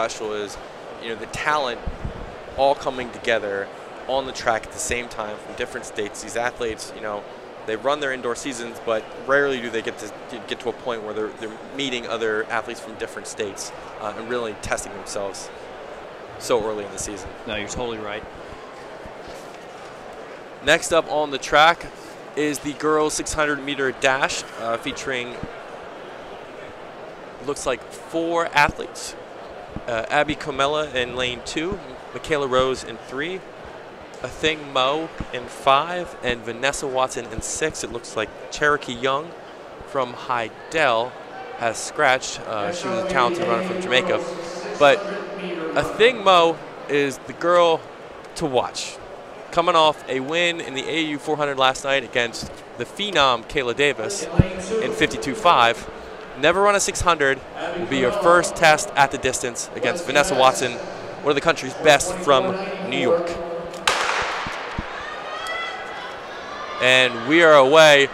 special is, you know, the talent all coming together on the track at the same time from different states. These athletes, you know, they run their indoor seasons, but rarely do they get to get to a point where they're, they're meeting other athletes from different states uh, and really testing themselves so early in the season. No, you're totally right. Next up on the track is the girls 600 meter dash uh, featuring looks like four athletes. Uh, Abby Comella in lane two, Michaela Rose in three, Athing Mu in five, and Vanessa Watson in six. It looks like Cherokee Young from Hydel has scratched. Uh, she was a talented runner from Jamaica. But Athing Mu is the girl to watch. Coming off a win in the AU 400 last night against the phenom Kayla Davis in 52.5. Never run a 600 will be your first test at the distance against Vanessa Watson, one of the country's best from New York. And we are away.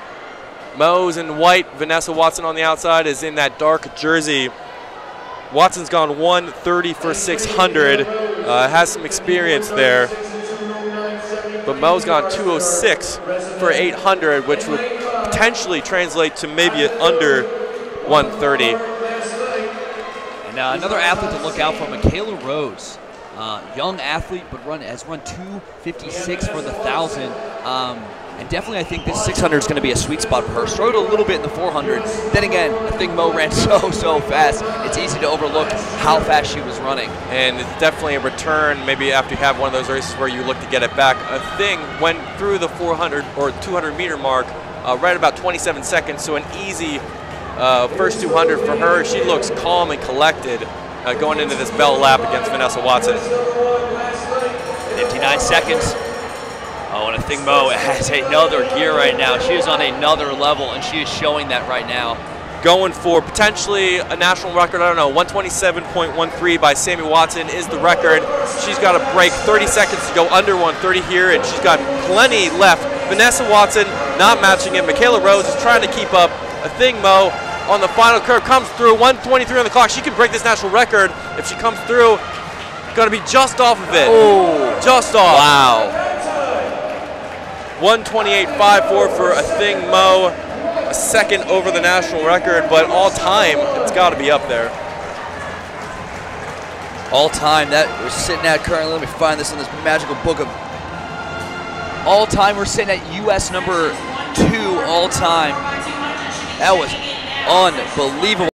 Mu's in white. Vanessa Watson on the outside is in that dark jersey. Watson's gone 130 for 600. Uh, has some experience there. But Mu's gone 206 for 800, which would potentially translate to maybe under 130. And uh, another athlete to look out for, Michaela Rose. Uh, young athlete, but run has run 256 for the thousand. Um, and definitely, I think this 600 is going to be a sweet spot for her. Struggled a little bit in the 400. Then again, I think Mu ran so, so fast. It's easy to overlook how fast she was running. And it's definitely a return, maybe after you have one of those races where you look to get it back. Athing went through the 400 or 200 meter mark uh, right about 27 seconds, so an easy uh, first 200 for her. She looks calm and collected uh, going into this bell lap against Vanessa Watson. 59 seconds. Oh, and Athing Mu has another gear right now. She is on another level, and she is showing that right now. Going for potentially a national record, I don't know, 127.13 by Sammy Watson is the record. She's got to break 30 seconds to go under 130 here, and she's got plenty left. Vanessa Watson not matching it. Michaela Rose is trying to keep up. Athing, Mu on the final curve comes through, 123 on the clock. She can break this national record if she comes through. Going to be just off of it. Oh, just off. Wow. 128.54 for a thing Mo, a second over the national record, but all time, it's got to be up there. All time, that we're sitting at currently, let me find this in this magical book of all time, we're sitting at US number two all time. That was unbelievable.